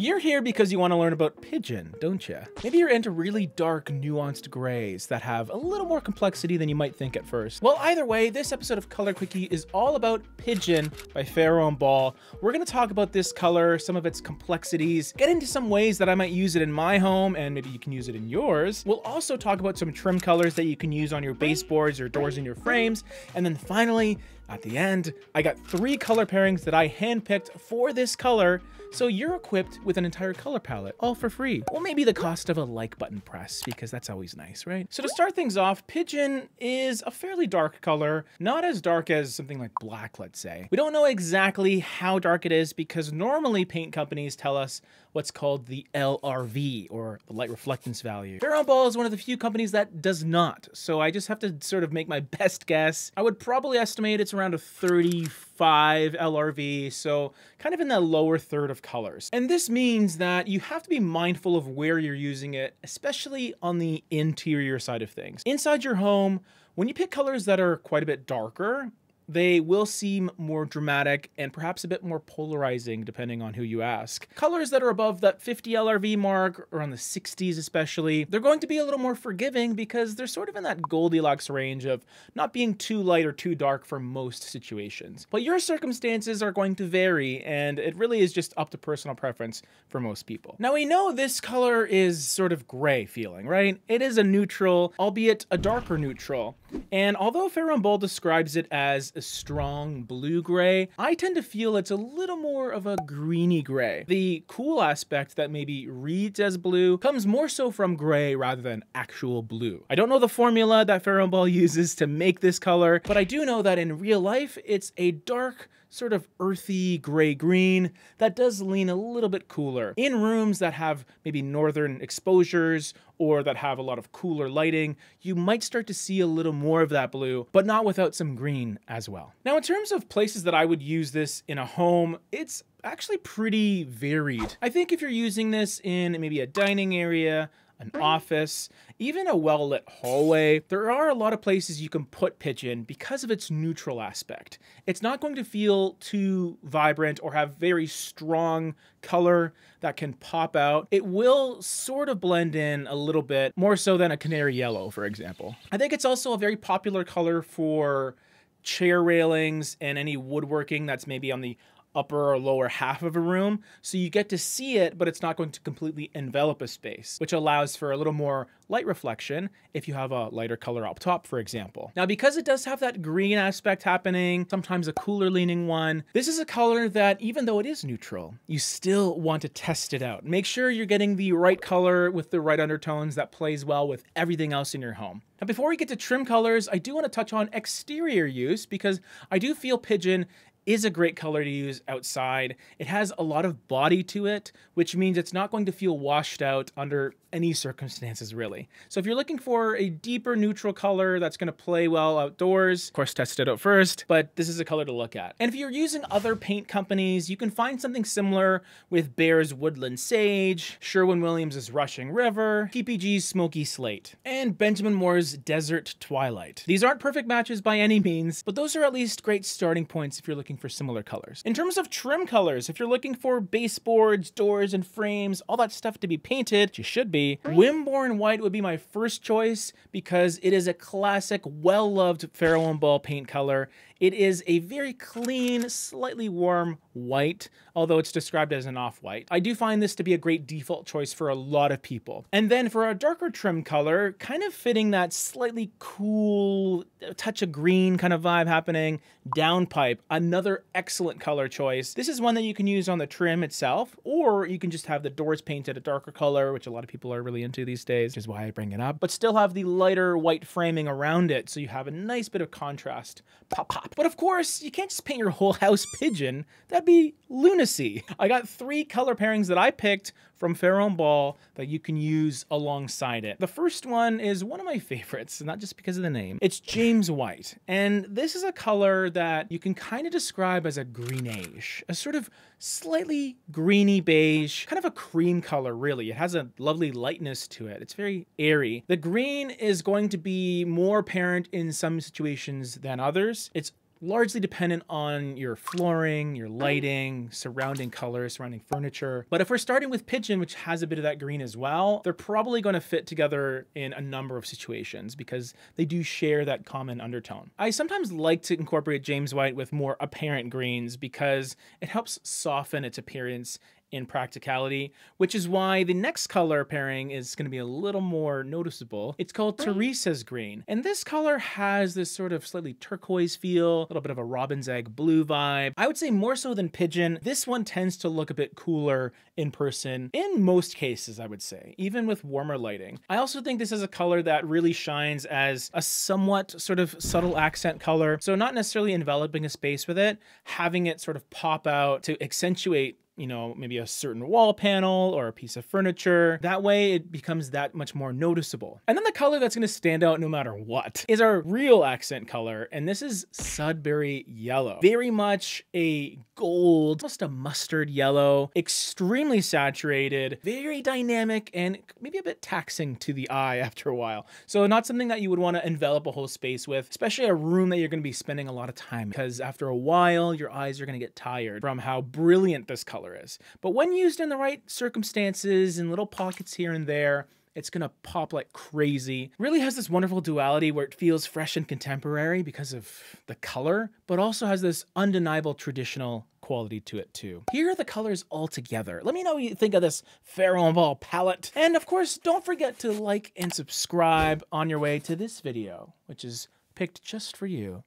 You're here because you want to learn about Pigeon, don't you? Maybe you're into really dark, nuanced grays that have a little more complexity than you might think at first. Well, either way, this episode of Color Quickie is all about Pigeon by Farrow and Ball. We're going to talk about this color, some of its complexities, get into some ways that I might use it in my home, and maybe you can use it in yours. We'll also talk about some trim colors that you can use on your baseboards or doors in your frames, and then finally, at the end, I got three color pairings that I handpicked for this color, so you're equipped with an entire color palette, all for free. Well, maybe the cost of a like button press, because that's always nice, right? So to start things off, Pigeon is a fairly dark color, not as dark as something like black, let's say. We don't know exactly how dark it is because normally paint companies tell us what's called the LRV, or the light reflectance value. Farrow Ball is one of the few companies that does not, so I just have to sort of make my best guess. I would probably estimate it's around a 35 LRV, so kind of in that lower third of colors. And this means that you have to be mindful of where you're using it, especially on the interior side of things. Inside your home, when you pick colors that are quite a bit darker, they will seem more dramatic and perhaps a bit more polarizing depending on who you ask. Colors that are above that 50 LRV mark, or on the 60s especially, they're going to be a little more forgiving because they're sort of in that Goldilocks range of not being too light or too dark for most situations. But your circumstances are going to vary, and it really is just up to personal preference for most people. Now we know this color is sort of gray feeling, right? It is a neutral, albeit a darker neutral. And although Farrow Ball describes it as a strong blue-gray, I tend to feel it's a little more of a greeny gray. The cool aspect that maybe reads as blue comes more so from gray rather than actual blue. I don't know the formula that Farrow Ball uses to make this color, but I do know that in real life, it's a dark, sort of earthy gray green that does lean a little bit cooler. In rooms that have maybe northern exposures or that have a lot of cooler lighting, you might start to see a little more of that blue, but not without some green as well. Now, in terms of places that I would use this in a home, it's actually pretty varied. I think if you're using this in maybe a dining area, an office, even a well-lit hallway. There are a lot of places you can put Pigeon because of its neutral aspect. It's not going to feel too vibrant or have very strong color that can pop out. It will sort of blend in a little bit, more so than a canary yellow, for example. I think it's also a very popular color for chair railings and any woodworking that's maybe on the upper or lower half of a room. So you get to see it, but it's not going to completely envelop a space, which allows for a little more light reflection if you have a lighter color up top, for example. Now, because it does have that green aspect happening, sometimes a cooler leaning one, this is a color that even though it is neutral, you still want to test it out. Make sure you're getting the right color with the right undertones that plays well with everything else in your home. Now, before we get to trim colors, I do want to touch on exterior use because I do feel Pigeon is a great color to use outside. It has a lot of body to it, which means it's not going to feel washed out under any circumstances really. So if you're looking for a deeper neutral color that's gonna play well outdoors, of course test it out first, but this is a color to look at. And if you're using other paint companies, you can find something similar with Behr's Woodland Sage, Sherwin-Williams' Rushing River, PPG's Smoky Slate, and Benjamin Moore's Desert Twilight. These aren't perfect matches by any means, but those are at least great starting points if you're looking for similar colors. In terms of trim colors, if you're looking for baseboards, doors, and frames, all that stuff to be painted, you should be, Wimborne White would be my first choice because it is a classic, well-loved Farrow and Ball paint color. It is a very clean, slightly warm white, although it's described as an off-white. I do find this to be a great default choice for a lot of people. And then for a darker trim color, kind of fitting that slightly cool, touch of green kind of vibe happening, downpipe, another excellent color choice. This is one that you can use on the trim itself, or you can just have the doors painted a darker color, which a lot of people are really into these days, which is why I bring it up, but still have the lighter white framing around it, so you have a nice bit of contrast. Pop, pop, but of course, you can't just paint your whole house pigeon. That'd be lunacy. I got three color pairings that I picked from Farrow and Ball that you can use alongside it. The first one is one of my favorites, not just because of the name. It's James White, and this is a color that you can kind of describe as a greenish, a sort of slightly greeny beige, kind of a cream color really. It has a lovely lightness to it. It's very airy. The green is going to be more apparent in some situations than others. It's largely dependent on your flooring, your lighting, surrounding colors, surrounding furniture. But if we're starting with Pigeon, which has a bit of that green as well, they're probably going to fit together in a number of situations because they do share that common undertone. I sometimes like to incorporate James White with more apparent greens because it helps soften its appearance in practicality, which is why the next color pairing is going to be a little more noticeable. It's called Teresa's Green. And this color has this sort of slightly turquoise feel, a little bit of a robin's egg blue vibe. I would say more so than Pigeon, this one tends to look a bit cooler in person in most cases, I would say, even with warmer lighting. I also think this is a color that really shines as a somewhat sort of subtle accent color. So not necessarily enveloping a space with it, having it sort of pop out to accentuate you know, maybe a certain wall panel or a piece of furniture. That way it becomes that much more noticeable. And then the color that's gonna stand out no matter what is our real accent color. And this is Sudbury Yellow. Very much a gold, almost a mustard yellow, extremely saturated, very dynamic, and maybe a bit taxing to the eye after a while. So not something that you would wanna envelop a whole space with, especially a room that you're gonna be spending a lot of time because after a while, your eyes are gonna get tired from how brilliant this color color is. But when used in the right circumstances, in little pockets here and there, it's gonna pop like crazy. Really has this wonderful duality where it feels fresh and contemporary because of the color, but also has this undeniable traditional quality to it too. Here are the colors all together. Let me know what you think of this Farrow & Ball palette. And of course, don't forget to like and subscribe on your way to this video, which is picked just for you.